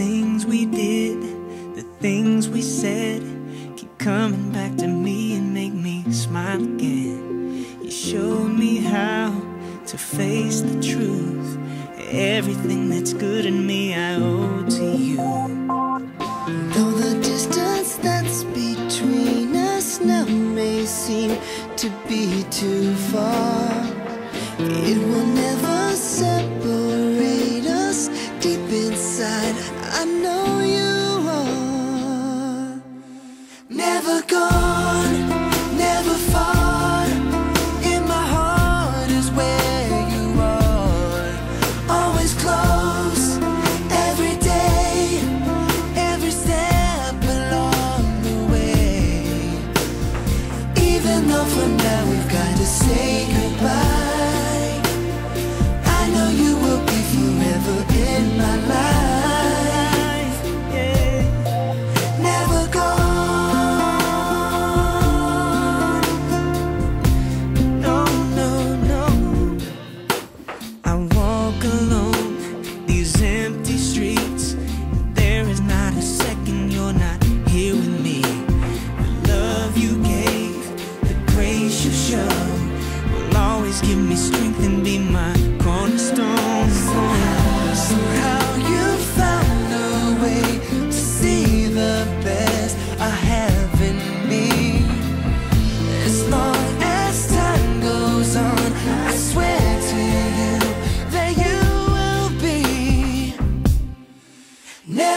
things we did, the things we said Keep coming back to me and make me smile again. You showed me how to face the truth. Everything that's good in me I owe to you. Though the distance that's between us now may seem to be too far It will never separate for now. We've got to say goodbye.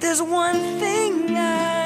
There's one thing I